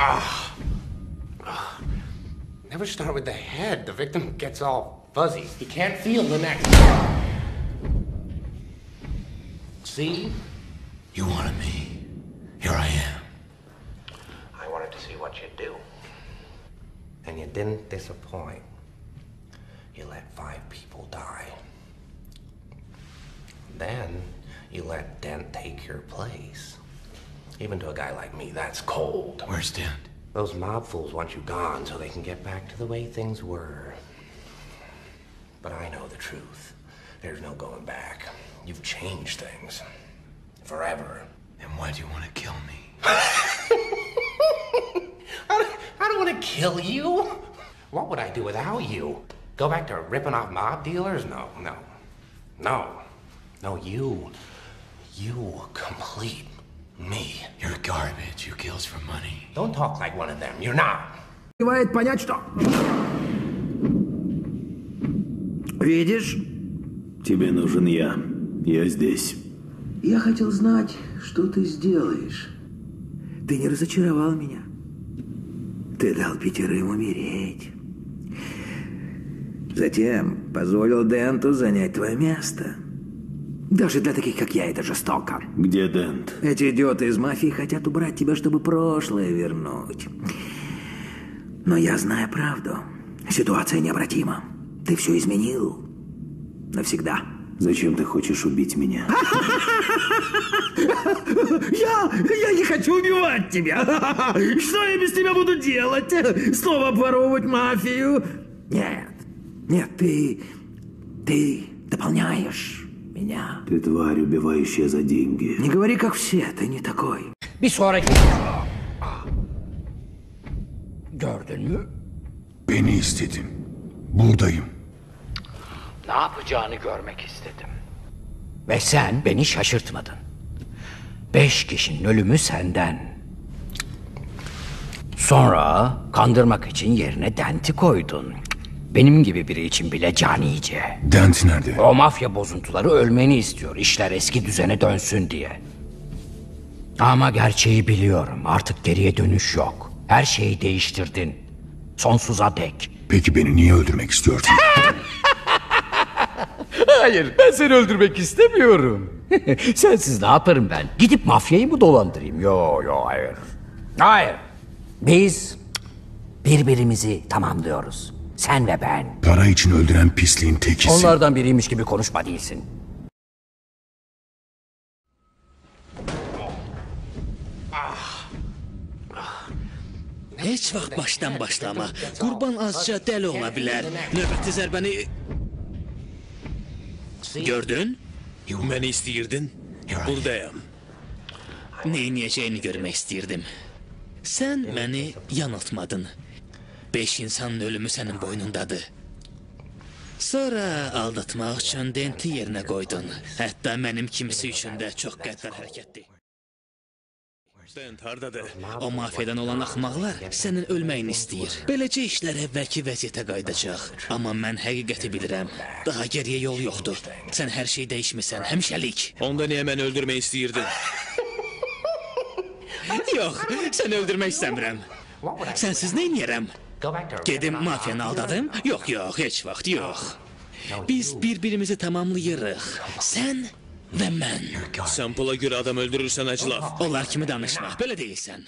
Ah. Never start with the head. The victim gets all fuzzy. He can't feel the neck. See? You wanted me. Here I am. I wanted to see what you'd do. And you didn't disappoint. You let five people die. Then you let Dent take your place. Even to a guy like me, that's cold. Where's Dent? Those mob fools want you gone so they can get back to the way things were. But I know the truth. There's no going back. You've changed things. Forever. And why do you want to kill me? I don't, I don't want to kill you. What would I do without you? Go back to ripping off mob dealers? No, no. No. No, you. You complete me. You're garbage. You kills for money. Don't talk like one of them. You're not. успевает понять, что... Видишь? Тебе нужен я. Я здесь. Я хотел знать, что ты сделаешь. Ты не разочаровал меня. Ты дал пятерым умереть. Затем позволил Денту занять твое место. Даже для таких, как я, это жестоко. Где Дент? Эти идиоты из мафии хотят убрать тебя, чтобы прошлое вернуть. Но я знаю правду. Ситуация необратима. Ты все изменил. Навсегда. Зачем ты хочешь убить меня? Я, я не хочу убивать тебя. Что я без тебя буду делать? Снова обворовывать мафию? Нет, нет, ты, ты doполняешь меня. Ты тварь, убивающая за деньги. Не говори как все, ты не такой. Bir sonraki... Gördün mü? Beni istedin. Buradayım. Ne yapacağını görmek istedim. Ve sen beni şaşırtmadın. Beş kişinin ölümü senden. Sonra kandırmak için yerine Dent'i koydun. Benim gibi biri için bile canice. Dent nerede? O mafya bozuntuları ölmeni istiyor. İşler eski düzene dönsün diye. Ama gerçeği biliyorum. Artık geriye dönüş yok. Her şeyi değiştirdin. Sonsuza dek. Peki beni niye öldürmek istiyorsun? Hayır, ben seni öldürmek istemiyorum. Sensiz ne yaparım ben? Gidip mafyayı mı dolandırayım? Yo, yo, hayır. Hayır. Biz birbirimizi tamamlıyoruz. Sen ve ben. Para için öldüren pisliğin tekisin. Onlardan biriymiş gibi konuşma değilsin. Heç vaxt başdan başlama. Qurban azca dəli ola bilər. Növbəti zərbəni gördün? Məni istəyirdin? Buradayam. Neyniyəcəyini görmək istəyirdim. Sən məni yanıltmadın. Beş insanın ölümü sənin boynundadır. Sonra aldatmaq üçün Denti yerinə qoydun. Hətta mənim kimisi üçün də çox qəddar hərəkətdir. Dent hardadır? O mafiyadan olan axmaqlar sənin ölməyini istəyir. Beləcə işlər əvvəlki vəziyyətə qayıdacaq. Amma mən həqiqəti bilirəm. Daha geriyə yol yoxdur. Sən hər şey dəyişmisən, həmişəlik. Onda niyə məni öldürmək istəyirdin? Yox, səni öldürmək istəmirəm. Sənsiz nə edərəm? Gedim mafiyanı aldadım? Yox, yox, heç vaxt yox. Biz bir-birimizi tamamlayırıq. Sən və mən. Sən pula görə adam öldürürsən əclaf. Onlar kimi danışma, belə deyilsən.